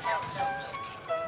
Ghost.